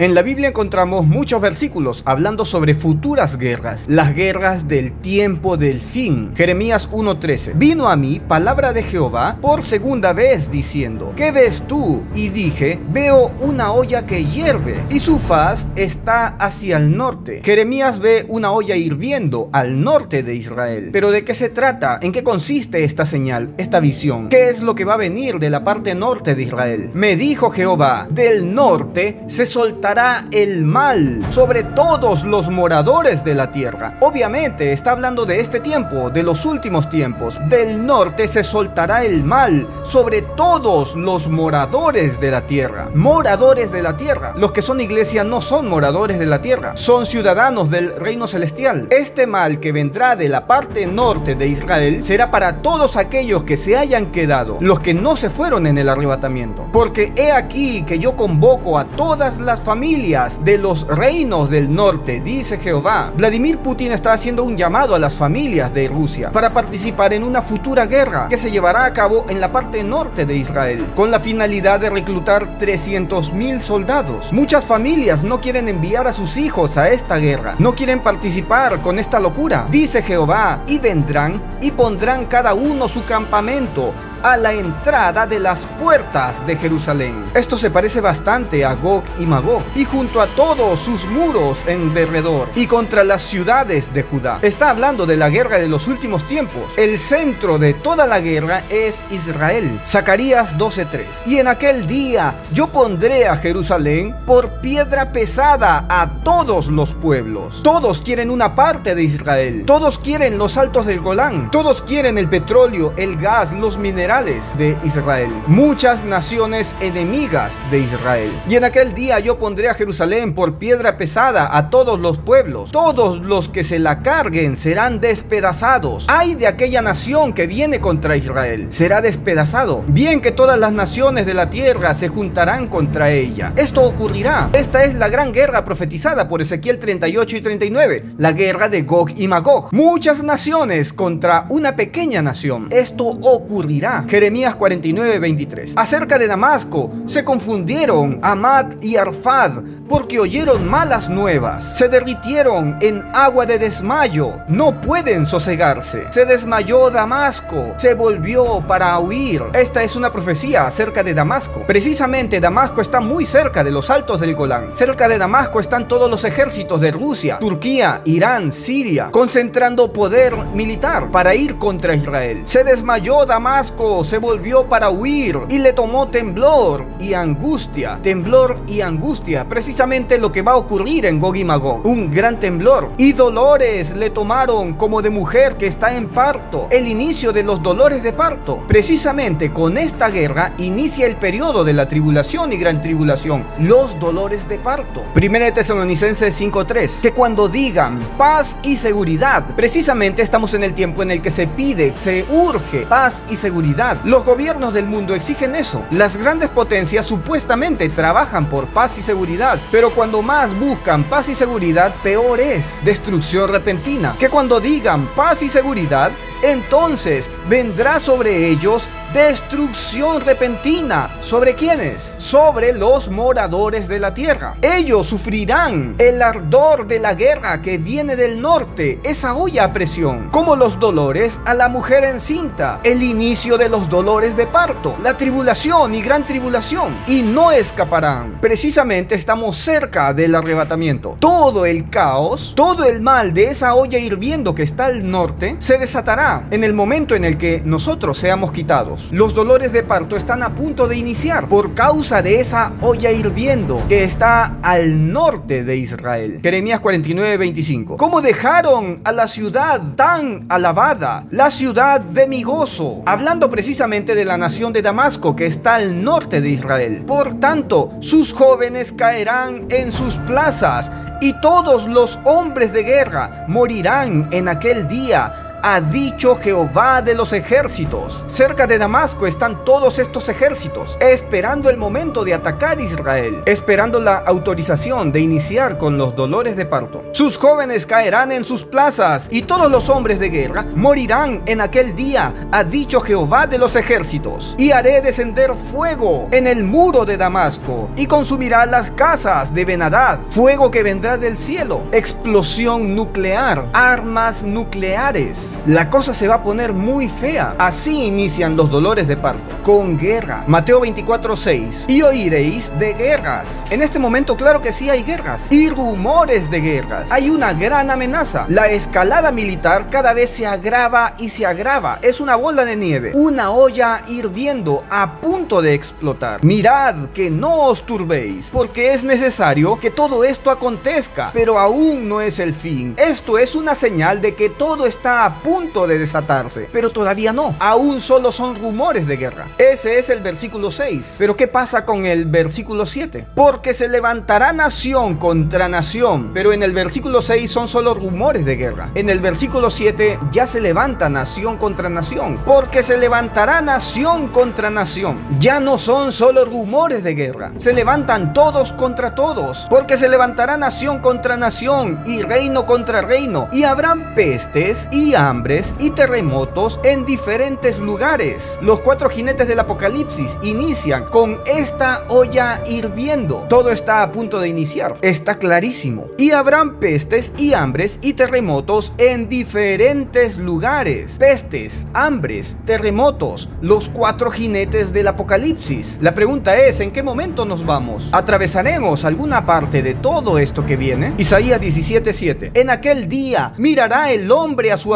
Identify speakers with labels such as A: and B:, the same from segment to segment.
A: En la Biblia encontramos muchos versículos hablando sobre futuras guerras, las guerras del tiempo del fin. Jeremías 1:13. Vino a mí palabra de Jehová por segunda vez diciendo, ¿qué ves tú? Y dije, veo una olla que hierve y su faz está hacia el norte. Jeremías ve una olla hirviendo al norte de Israel. Pero ¿de qué se trata? ¿En qué consiste esta señal, esta visión? ¿Qué es lo que va a venir de la parte norte de Israel? Me dijo Jehová, del norte se soltará el mal sobre todos los moradores de la tierra. Obviamente está hablando de este tiempo, de los últimos tiempos. Del norte se soltará el mal sobre todos los moradores de la tierra. Moradores de la tierra. Los que son iglesia no son moradores de la tierra, son ciudadanos del reino celestial. Este mal que vendrá de la parte norte de Israel será para todos aquellos que se hayan quedado, los que no se fueron en el arrebatamiento. Porque he aquí que yo convoco a todas las familias familias de los reinos del norte, dice Jehová. Vladimir Putin está haciendo un llamado a las familias de Rusia para participar en una futura guerra que se llevará a cabo en la parte norte de Israel, con la finalidad de reclutar 300.000 soldados. Muchas familias no quieren enviar a sus hijos a esta guerra, no quieren participar con esta locura, dice Jehová, y vendrán y pondrán cada uno su campamento a la entrada de las puertas de Jerusalén. Esto se parece bastante a Gog y Magog, y junto a todos sus muros en derredor, y contra las ciudades de Judá. Está hablando de la guerra de los últimos tiempos. El centro de toda la guerra es Israel. Zacarías 12:3. Y en aquel día yo pondré a Jerusalén por piedra pesada a todos los pueblos. Todos quieren una parte de Israel. Todos quieren los altos del Golán. Todos quieren el petróleo, el gas, los minerales de Israel, muchas naciones enemigas de Israel. Y en aquel día yo pondré a Jerusalén por piedra pesada a todos los pueblos. Todos los que se la carguen serán despedazados. Ay de aquella nación que viene contra Israel, será despedazado. Bien que todas las naciones de la tierra se juntarán contra ella. Esto ocurrirá. Esta es la gran guerra profetizada por Ezequiel 38 y 39, la guerra de Gog y Magog. Muchas naciones contra una pequeña nación. Esto ocurrirá. Jeremías 49, 23. Acerca de Damasco, se confundieron Amad y Arfad porque oyeron malas nuevas. Se derritieron en agua de desmayo. No pueden sosegarse. Se desmayó Damasco. Se volvió para huir. Esta es una profecía acerca de Damasco. Precisamente Damasco está muy cerca de los altos del Golán. Cerca de Damasco están todos los ejércitos de Rusia, Turquía, Irán, Siria, concentrando poder militar para ir contra Israel. Se desmayó Damasco se volvió para huir y le tomó temblor y angustia. Temblor y angustia, precisamente lo que va a ocurrir en Gog y Magog. Un gran temblor. Y dolores le tomaron como de mujer que está en parto. El inicio de los dolores de parto. Precisamente con esta guerra inicia el periodo de la tribulación y gran tribulación. Los dolores de parto. Primera de Tesalonicenses 5.3. Que cuando digan paz y seguridad, precisamente estamos en el tiempo en el que se pide, se urge paz y seguridad los gobiernos del mundo exigen eso. Las grandes potencias supuestamente trabajan por paz y seguridad, pero cuando más buscan paz y seguridad, peor es destrucción repentina. Que cuando digan paz y seguridad, entonces vendrá sobre ellos destrucción repentina. ¿Sobre quiénes? Sobre los moradores de la tierra. Ellos sufrirán el ardor de la guerra que viene del norte, esa olla a presión, como los dolores a la mujer encinta, el inicio de los dolores de parto, la tribulación y gran tribulación, y no escaparán. Precisamente estamos cerca del arrebatamiento. Todo el caos, todo el mal de esa olla hirviendo que está al norte, se desatará en el momento en el que nosotros seamos quitados. Los dolores de parto están a punto de iniciar por causa de esa olla hirviendo que está al norte de Israel. Jeremías 49, 25. ¿Cómo dejaron a la ciudad tan alabada? La ciudad de mi gozo. Hablando precisamente de la nación de Damasco que está al norte de Israel. Por tanto, sus jóvenes caerán en sus plazas y todos los hombres de guerra morirán en aquel día ha dicho Jehová de los ejércitos. Cerca de Damasco están todos estos ejércitos, esperando el momento de atacar Israel, esperando la autorización de iniciar con los dolores de parto. Sus jóvenes caerán en sus plazas y todos los hombres de guerra morirán en aquel día, ha dicho Jehová de los ejércitos. Y haré descender fuego en el muro de Damasco y consumirá las casas de Benadad, fuego que vendrá del cielo, explosión nuclear, armas nucleares. La cosa se va a poner muy fea. Así inician los dolores de parto, con guerra. Mateo 24:6. Y oiréis de guerras. En este momento, claro que sí hay guerras y rumores de guerras. Hay una gran amenaza. La escalada militar cada vez se agrava y se agrava. Es una bola de nieve, una olla hirviendo a punto de explotar. Mirad que no os turbéis, porque es necesario que todo esto acontezca, pero aún no es el fin. Esto es una señal de que todo está a punto de desatarse, pero todavía no. Aún solo son rumores de guerra. Ese es el versículo 6. Pero ¿qué pasa con el versículo 7? Porque se levantará nación contra nación, pero en el versículo 6 son solo rumores de guerra. En el versículo 7 ya se levanta nación contra nación, porque se levantará nación contra nación. Ya no son solo rumores de guerra, se levantan todos contra todos, porque se levantará nación contra nación y reino contra reino, y habrán pestes y hambres y terremotos en diferentes lugares. Los cuatro jinetes del Apocalipsis inician con esta olla hirviendo. Todo está a punto de iniciar, está clarísimo. Y habrán pestes y hambres y terremotos en diferentes lugares. Pestes, hambres, terremotos, los cuatro jinetes del Apocalipsis. La pregunta es, ¿en qué momento nos vamos? ¿Atravesaremos alguna parte de todo esto que viene? Isaías 17:7. En aquel día mirará el hombre a su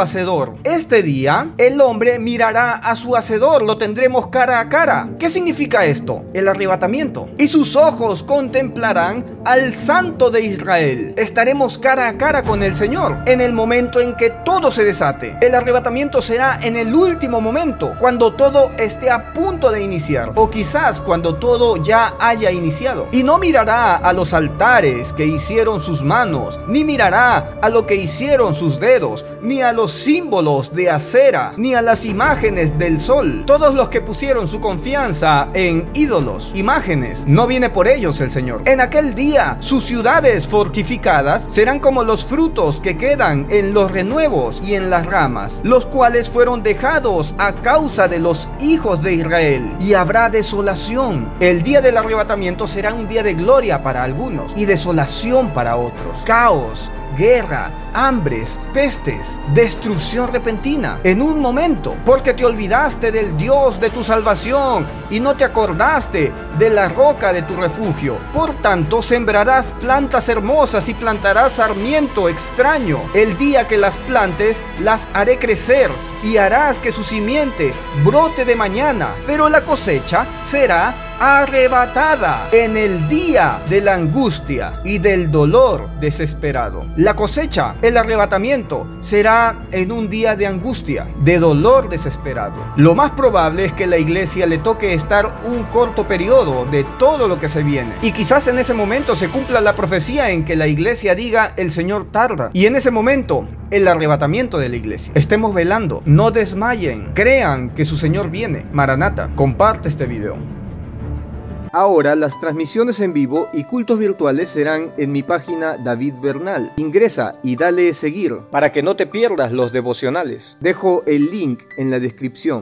A: Este día el hombre mirará a su hacedor, lo tendremos cara a cara. ¿Qué significa esto? El arrebatamiento. Y sus ojos contemplarán al Santo de Israel. Estaremos cara a cara con el Señor en el momento en que todo se desate. El arrebatamiento será en el último momento, cuando todo esté a punto de iniciar, o quizás cuando todo ya haya iniciado. Y no mirará a los altares que hicieron sus manos, ni mirará a lo que hicieron sus dedos, ni a los símbolos de acera, ni a las imágenes del sol. Todos los que pusieron su confianza en ídolos, imágenes, no viene por ellos el Señor. En aquel día, sus ciudades fortificadas serán como los frutos que quedan en los renuevos y en las ramas, los cuales fueron dejados a causa de los hijos de Israel. Y habrá desolación. El día del arrebatamiento será un día de gloria para algunos y desolación para otros. Caos, guerra, hambres, pestes, destrucción repentina, en un momento, porque te olvidaste del Dios de tu salvación y no te acordaste de la roca de tu refugio. Por tanto, sembrarás plantas hermosas y plantarás sarmiento extraño. El día que las plantes, las haré crecer y harás que su simiente brote de mañana, pero la cosecha será arrebatada en el día de la angustia y del dolor desesperado. La cosecha, el arrebatamiento, será en un día de angustia, de dolor desesperado. Lo más probable es que la iglesia le toque estar un corto periodo de todo lo que se viene. Y quizás en ese momento se cumpla la profecía en que la iglesia diga el Señor tarda. Y en ese momento el arrebatamiento de la iglesia. Estemos velando, no desmayen, crean que su Señor viene. Maranata, comparte este video. Ahora las transmisiones en vivo y cultos virtuales serán en mi página David Bernal. Ingresa y dale seguir para que no te pierdas los devocionales. Dejo el link en la descripción.